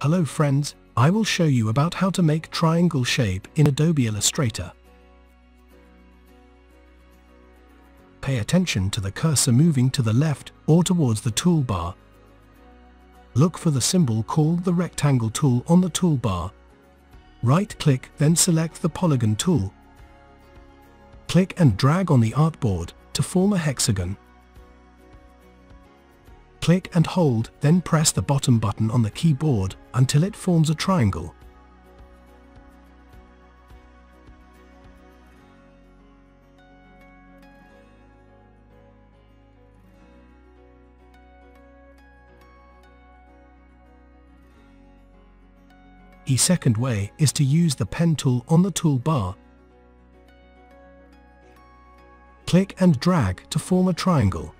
Hello friends, I will show you about how to make triangle shape in Adobe Illustrator. Pay attention to the cursor moving to the left or towards the toolbar. Look for the symbol called the rectangle tool on the toolbar. Right-click then select the polygon tool. Click and drag on the artboard to form a hexagon. Click and hold, then press the bottom button on the keyboard until it forms a triangle. A second way is to use the pen tool on the toolbar. Click and drag to form a triangle.